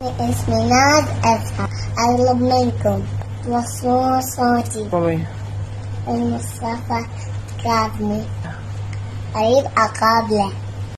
It's my name, Elsa. I love mango. It was so salty. Probably. And Mustafa grabbed me. I eat a goblet.